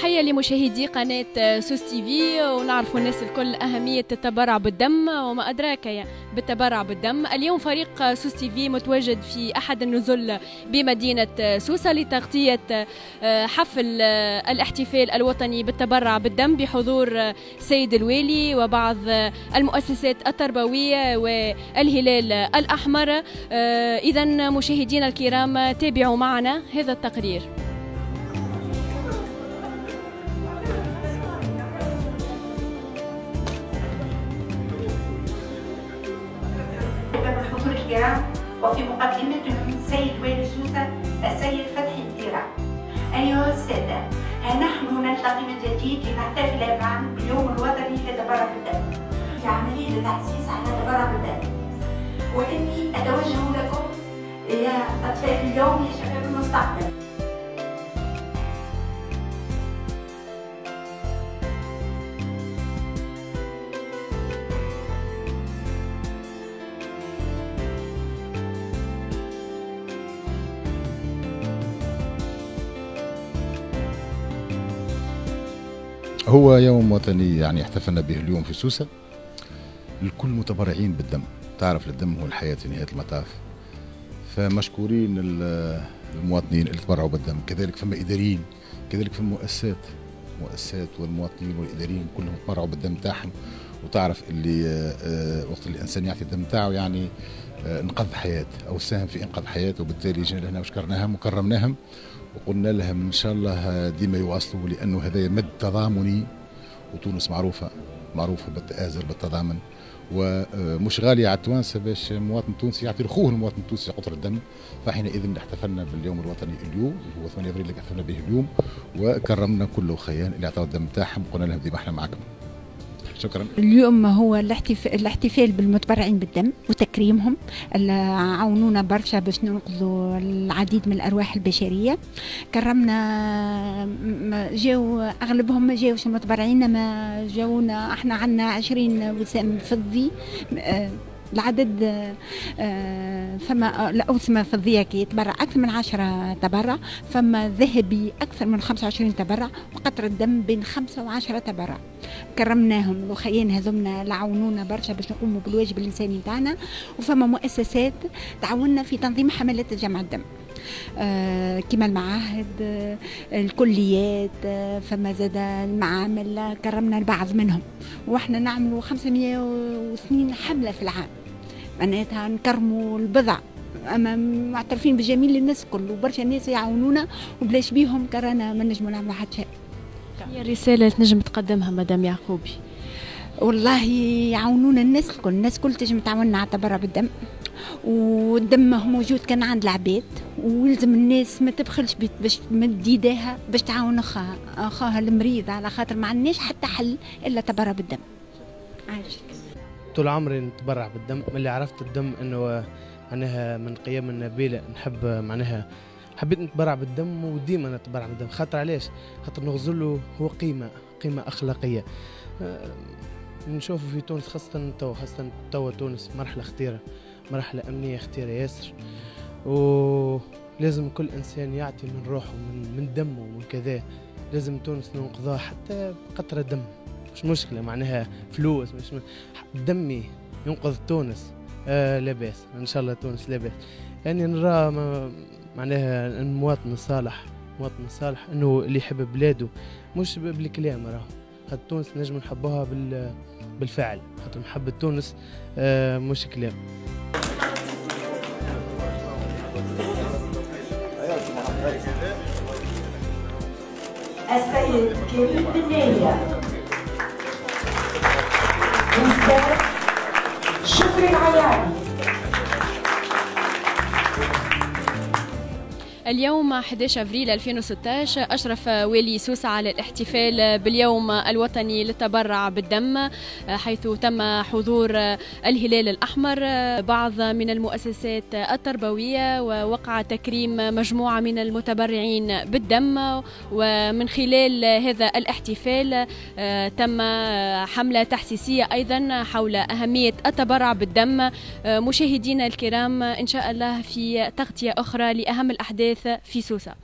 تحية لمشاهدي قناة سوس تي في ونعرفوا الناس الكل أهمية التبرع بالدم وما أدراك بالتبرع بالدم. اليوم فريق سوس تي في متواجد في أحد النزل بمدينة سوسة لتغطية حفل الاحتفال الوطني بالتبرع بالدم بحضور سيد الوالي وبعض المؤسسات التربوية والهلال الأحمر. إذا مشاهدينا الكرام تابعوا معنا هذا التقرير. الكرام وفي مقدمتهم سيد والي سوسة السيد فتحي الديرة أيها السادة ها نحن نلتقي من جديد لنحتفل معا باليوم الوطني لتبرع بالدم في عملية تعزيز على تبرع بالدم وإني أتوجه لكم يا أطفال اليوم يا شباب المستقبل. هو يوم وطني يعني احتفلنا به اليوم في سوسة. الكل متبرعين بالدم. تعرف الدم هو الحياة في نهاية المطاف. فمشكورين المواطنين اللي تبرعوا بالدم. كذلك فما إداريين كذلك فما مؤسسات. مؤسسات والمواطنين والإداريين كلهم تبرعوا بالدم تاعهم. وتعرف اللي آه، وقت اللي الإنسان يعطي الدم تاعه يعني آه، انقذ حياة أو ساهم في إنقاذ حياة وبالتالي جينا لهنا وشكرناهم وكرمناهم وقلنا لهم إن شاء الله ديما يواصلوا لأنه هذا مد تضامني وتونس معروفة معروفة بالتآزر بالتضامن. ومش غالية على التوانسة باش مواطن تونسي يعطي لخوه المواطن التونسي قطر الدم. فحينئذ احتفلنا باليوم الوطني اليوم هو 8 أبريل اللي احتفلنا به اليوم وكرمنا كل خيان اللي اعطوا الدم تاعهم. وقلنا لهم ديما إحنا معكم. شكرا. اليوم هو الاحتفال بالمتبرعين بالدم وتكريمهم. عاونونا برشا باش ننقذوا العديد من الأرواح البشرية. كرمنا جاو أغلبهم ما جاوش المتبرعين ما جاونا إحنا عندنا 20 وسام فضي. العدد آه، فما الأوسمة فضية كي يتبرع أكثر من عشرة تبرع فما ذهبي أكثر من 25 تبرع وقطرة دم بين خمسة وعشرة تبرع. كرمناهم الأخيين هذومنا لعونونا برشا باش نقوموا بالواجب الإنساني تاعنا وفما مؤسسات تعاوننا في تنظيم حملات جمع الدم. آه كما المعاهد آه الكليات آه فما زاد المعامل كرمنا البعض منهم. وإحنا نعملوا 502 حملة في العام. معناتها نكرموا البضع. أما معترفين بجميل الناس الكل وبرشا ناس يعاونونا وبلاش بيهم كرانا ما نجموا نعملوا حتى شيء. هي رسالة تنجم تقدمها مدام يعقوبي. والله يعاونونا الناس الكل. الناس الكل تجم تعاوننا على تبرع بالدم. والدم موجود كان عند العباد ويلزم الناس ما تبخلش باش تمد يديها باش تعاون اخاها أخاها المريض على خاطر ما عندناش حتى حل إلا تبرع بالدم. عايشك طول عمري نتبرع بالدم من اللي عرفت الدم إنه معناها من قيم النبيلة نحب معناها حبيت نتبرع بالدم وديما نتبرع بالدم. خاطر علاش؟ خاطر نغزله هو قيمة قيمة أخلاقية. أه، نشوف في تونس خاصة تو خاصة تو تونس مرحلة خطيرة. مرحلة أمنية خطيرة ياسر. ولازم كل إنسان يعطي من روحه من, من دمه ومن كذا. لازم تونس ننقذها حتى بقطرة دم مش مشكلة معناها فلوس مش. دمي ينقذ تونس. آه لا بأس إن شاء الله تونس لا بأس. يعني نرى معناها المواطن الصالح المواطن الصالح إنه اللي يحب بلاده. مش بالكلام راه. خاطر تونس نجم نحبوها بال بالفعل. خاطر محبة تونس آه مش كلام. السيد كريم بنية شكري العياري اليوم 11 أفريل 2016 أشرف والي سوسة على الاحتفال باليوم الوطني للتبرع بالدم حيث تم حضور الهلال الأحمر بعض من المؤسسات التربوية ووقع تكريم مجموعة من المتبرعين بالدم. ومن خلال هذا الاحتفال تم حملة تحسيسية أيضا حول أهمية التبرع بالدم. مشاهدينا الكرام إن شاء الله في تغطية أخرى لأهم الأحداث في سوسة.